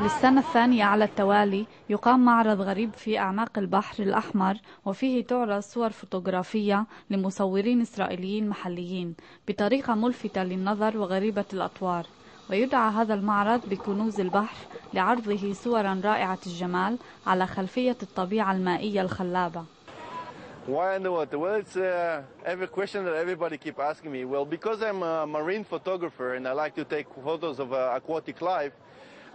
للسنة الثانية على التوالي يقام معرض غريب في أعماق البحر الأحمر وفيه تعرض صور فوتوغرافية لمصورين إسرائيليين محليين بطريقة ملفتة للنظر وغريبة الأطوار ويدعى هذا المعرض بكنوز البحر لعرضه صورا رائعة الجمال على خلفية الطبيعة المائية الخلابة Why underwater? Well, it's uh, every question that everybody keep asking me. Well, because I'm a marine photographer and I like to take photos of uh, aquatic life,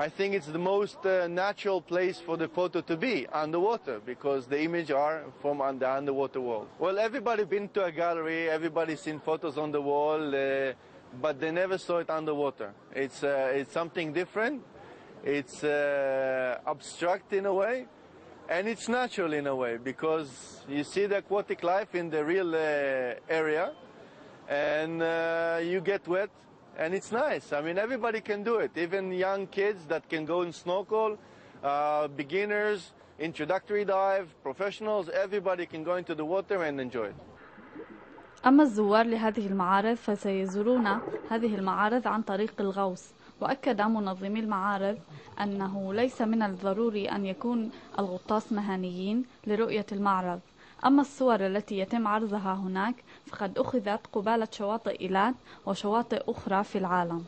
I think it's the most uh, natural place for the photo to be underwater because the images are from the underwater world. Well, everybody been to a gallery, everybody seen photos on the wall, uh, but they never saw it underwater. It's uh, it's something different. It's uh, abstract in a way, and it's natural in a way because you see the aquatic life in the real uh, area, and you get wet and it's nice. I mean, everybody can do it. Even young kids that can go and snorkel, uh, beginners, introductory dive, professionals, everybody can go into the water and enjoy it. أما الزوار لهذه المعارض فسيزورون هذه المعارض عن طريق الغوص وأكد منظمي المعارض أنه ليس من الضروري أن يكون الغطاس مهنيين لرؤية المعرض أما الصور التي يتم عرضها هناك فقد أخذت قبالة شواطئ إيلات وشواطئ أخرى في العالم.